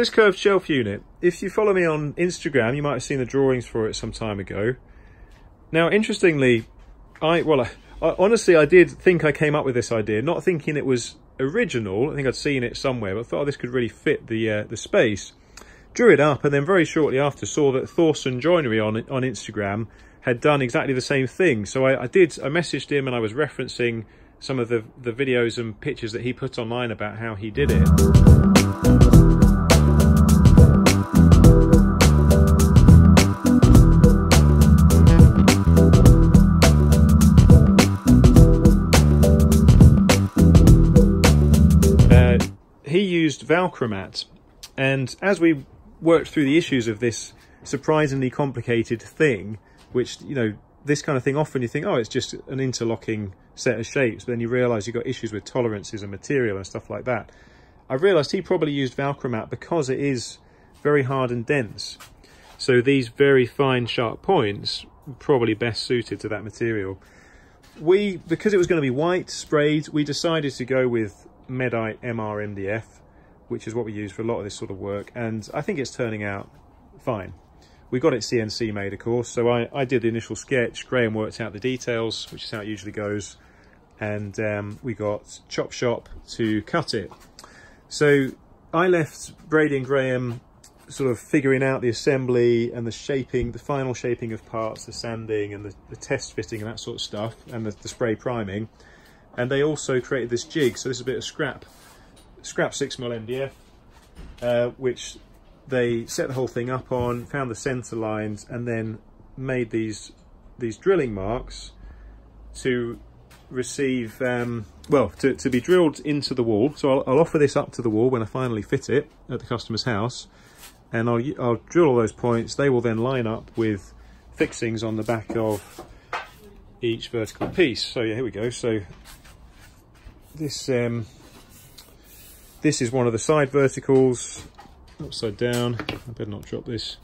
This curved shelf unit, if you follow me on Instagram, you might have seen the drawings for it some time ago. Now, interestingly, I, well, I, I, honestly, I did think I came up with this idea, not thinking it was original. I think I'd seen it somewhere, but I thought oh, this could really fit the uh, the space. Drew it up, and then very shortly after saw that Thorson Joinery on on Instagram had done exactly the same thing. So I, I did, I messaged him and I was referencing some of the, the videos and pictures that he put online about how he did it. Valchromat and as we worked through the issues of this surprisingly complicated thing which, you know, this kind of thing, often you think, oh, it's just an interlocking set of shapes, but then you realise you've got issues with tolerances and material and stuff like that. I realised he probably used Valchromat because it is very hard and dense. So these very fine, sharp points probably best suited to that material. We, because it was going to be white, sprayed, we decided to go with Medite MR MDF, which is what we use for a lot of this sort of work, and I think it's turning out fine. We got it CNC made, of course, so I, I did the initial sketch, Graham worked out the details, which is how it usually goes, and um, we got Chop Shop to cut it. So I left Brady and Graham sort of figuring out the assembly and the shaping, the final shaping of parts, the sanding and the, the test fitting and that sort of stuff, and the, the spray priming. And they also created this jig, so this is a bit of scrap, scrap 6mm MDF, uh, which they set the whole thing up on, found the center lines, and then made these these drilling marks to receive, um, well, to, to be drilled into the wall. So I'll, I'll, offer this up to the wall when I finally fit it at the customer's house. And I'll, I'll drill all those points. They will then line up with fixings on the back of each vertical piece. So yeah, here we go. So this um, this is one of the side verticals upside down. I better not drop this.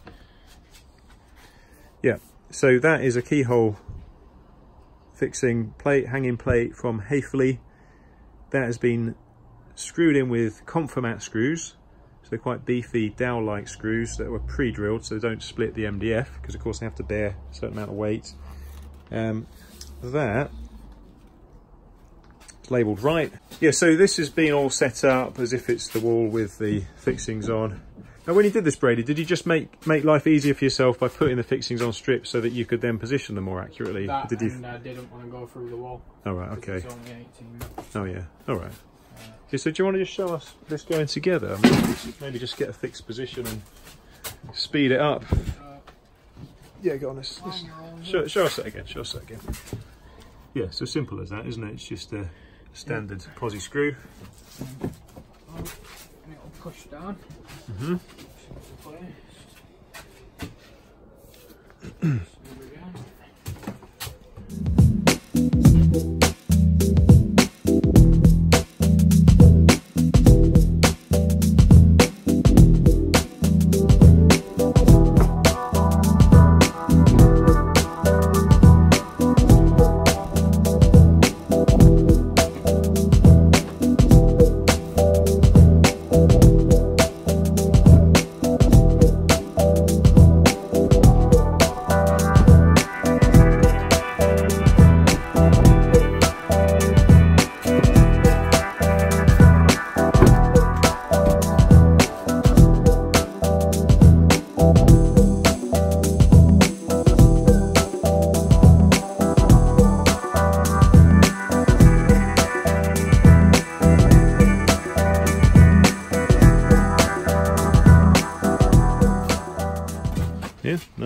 Yeah, so that is a keyhole fixing plate, hanging plate from Häfele. That has been screwed in with Confirmat screws. So they're quite beefy dowel-like screws that were pre-drilled so they don't split the MDF because of course they have to bear a certain amount of weight. Um, that labelled right. Yeah, so this has been all set up as if it's the wall with the fixings on. Now, when you did this, Brady, did you just make make life easier for yourself by putting the fixings on strips so that you could then position them more accurately? That did you... and I didn't want to go through the wall. Oh, right, okay. Oh, yeah. All right. Uh, okay, so do you want to just show us this going together? Maybe, just get a fixed position and speed it up. Uh, yeah, go on. This, this, show, show us that again. Show us that again. Yeah, so simple as that, isn't it? It's just a standard posi screw. And it'll push down. Mm hmm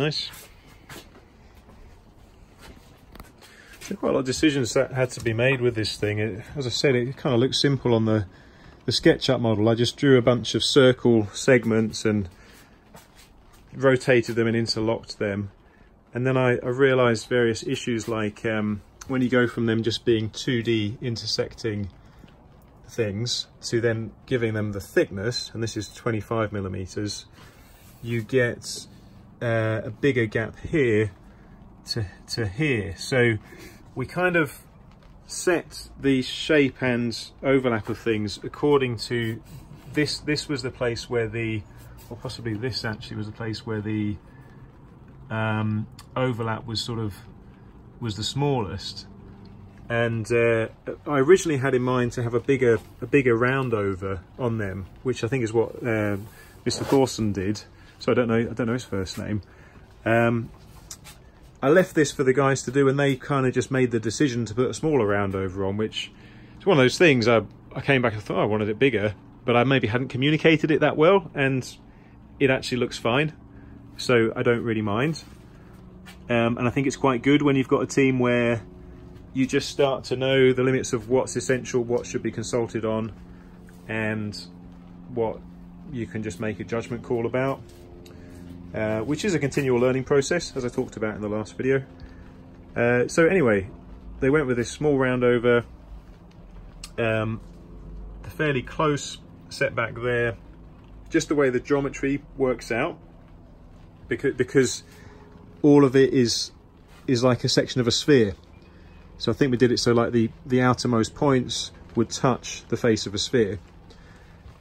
nice. Quite a lot of decisions that had to be made with this thing. It, as I said, it kind of looks simple on the, the SketchUp model. I just drew a bunch of circle segments and rotated them and interlocked them. And then I, I realized various issues like um, when you go from them just being 2D intersecting things to then giving them the thickness, and this is 25 millimeters, you get uh, a bigger gap here to, to here. So we kind of set the shape and overlap of things according to this this was the place where the, or possibly this actually was the place where the um, overlap was sort of was the smallest. And uh, I originally had in mind to have a bigger a bigger round over on them, which I think is what um, Mr. Thorson did. So I don't know I don't know his first name. Um, I left this for the guys to do, and they kind of just made the decision to put a smaller round over on, which it's one of those things. I I came back and thought oh, I wanted it bigger, but I maybe hadn't communicated it that well, and it actually looks fine. So I don't really mind. Um, and I think it's quite good when you've got a team where you just start to know the limits of what's essential, what should be consulted on, and what you can just make a judgment call about, uh, which is a continual learning process, as I talked about in the last video. Uh, so anyway, they went with this small round over, um, the fairly close setback there, just the way the geometry works out, because, because all of it is is like a section of a sphere. So I think we did it so like the, the outermost points would touch the face of a sphere.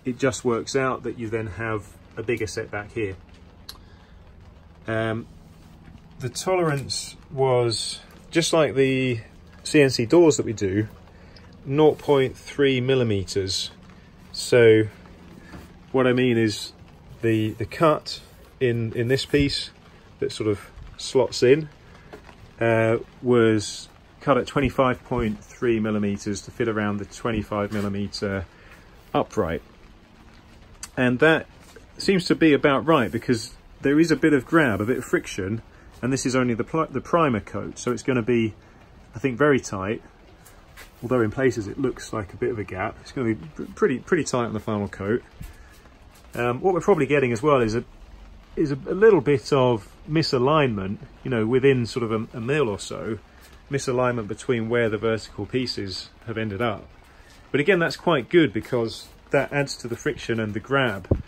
It just works out that you then have a bigger setback here. Um, the tolerance was just like the CNC doors that we do, 0.3 millimeters. So what I mean is the the cut in in this piece that sort of slots in uh, was cut at 25.3 millimeters to fit around the 25 millimeter upright. And that seems to be about right because there is a bit of grab, a bit of friction, and this is only the, the primer coat, so it's going to be, I think, very tight. Although in places it looks like a bit of a gap, it's going to be pretty pretty tight on the final coat. Um, what we're probably getting as well is a is a, a, little bit of misalignment, you know, within sort of a, a mil or so, misalignment between where the vertical pieces have ended up. But again, that's quite good because that adds to the friction and the grab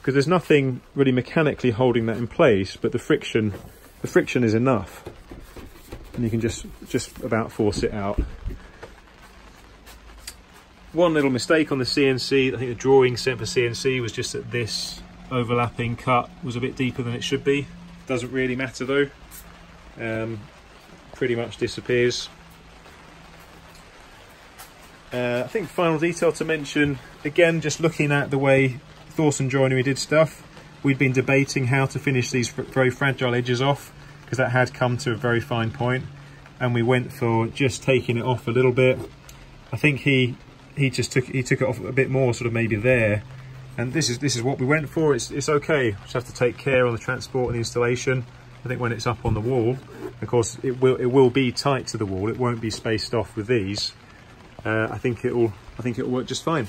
because there's nothing really mechanically holding that in place, but the friction, the friction is enough. And you can just, just about force it out. One little mistake on the CNC, I think the drawing sent for CNC was just that this overlapping cut was a bit deeper than it should be. Doesn't really matter though. Um, pretty much disappears. Uh, I think final detail to mention, again, just looking at the way Thorson Joinery did stuff, we'd been debating how to finish these very fragile edges off because that had come to a very fine point and we went for just taking it off a little bit. I think he he just took he took it off a bit more sort of maybe there. And this is this is what we went for. It's, it's okay. Just have to take care on the transport and the installation. I think when it's up on the wall of course it will it will be tight to the wall. It won't be spaced off with these. Uh, I think it will I think it will work just fine